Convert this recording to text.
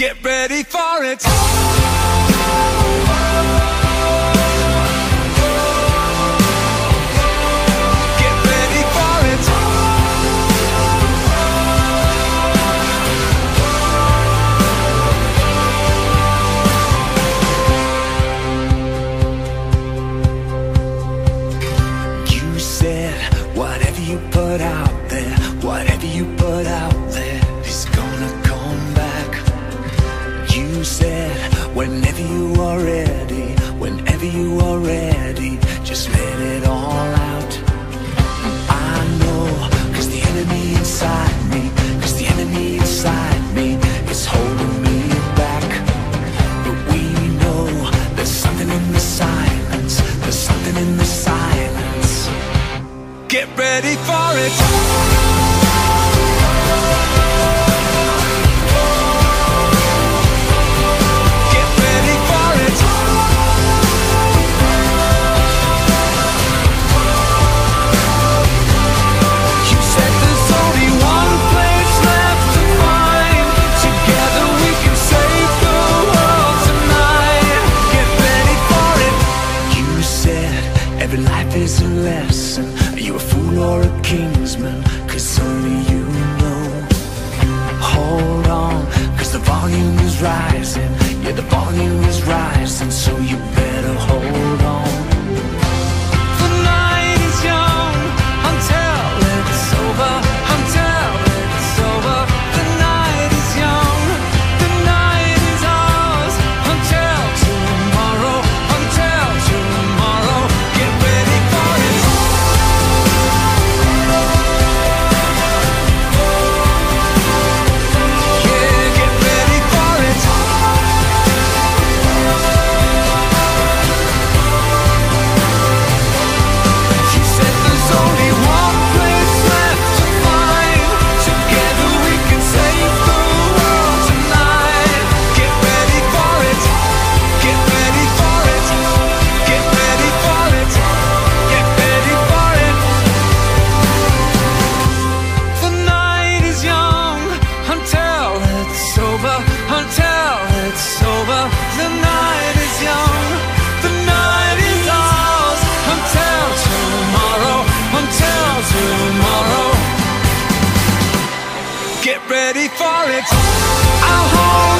ready for it. Get ready for it. You said whatever you put out there, whatever you put out there whenever you are ready, whenever you are ready, just let it all out. I know, cause the enemy inside me, cause the enemy inside me is holding me back. But we know there's something in the silence, there's something in the silence. Get ready for it. Every life is a lesson. Are you a fool or a kingsman? Cause only you know. Hold on, cause the volume is rising. Yeah, the volume is rising, so Get ready for it. I'll hold